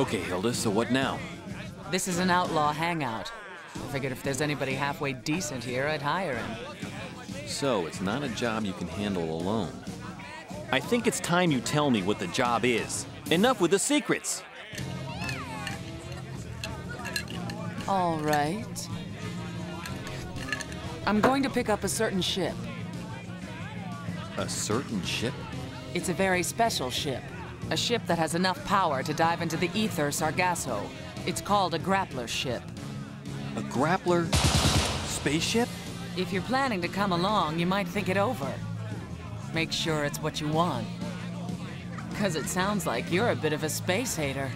Okay, Hilda, so what now? This is an outlaw hangout. I figured if there's anybody halfway decent here, I'd hire him. So, it's not a job you can handle alone. I think it's time you tell me what the job is. Enough with the secrets! All right. I'm going to pick up a certain ship. A certain ship? It's a very special ship. A ship that has enough power to dive into the ether Sargasso. It's called a grappler ship. A grappler? Spaceship? If you're planning to come along, you might think it over. Make sure it's what you want. Because it sounds like you're a bit of a space hater.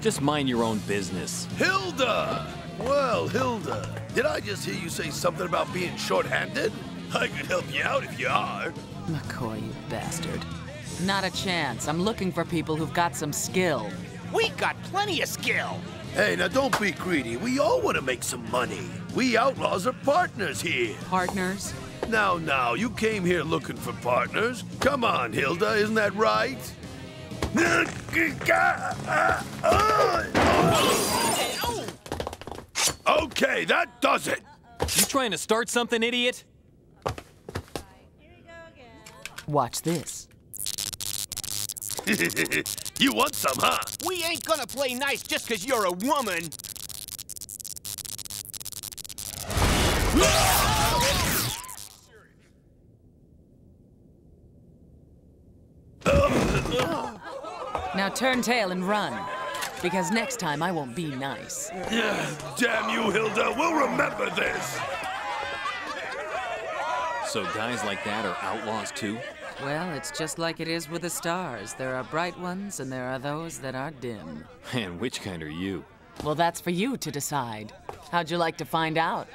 Just mind your own business. Hilda! Well, Hilda, did I just hear you say something about being short-handed? I could help you out if you are. McCoy, you bastard. Not a chance. I'm looking for people who've got some skill. We got plenty of skill. Hey, now don't be greedy. We all want to make some money. We outlaws are partners here. Partners? Now, now, you came here looking for partners. Come on, Hilda, isn't that right? Okay, that does it. You trying to start something, idiot? Watch this. you want some, huh? We ain't gonna play nice just 'cause you're a woman. Now turn tail and run. Because next time I won't be nice. Damn you, Hilda. We'll remember this. So guys like that are outlaws too? Well, it's just like it is with the stars. There are bright ones and there are those that are dim. And which kind are you? Well, that's for you to decide. How'd you like to find out?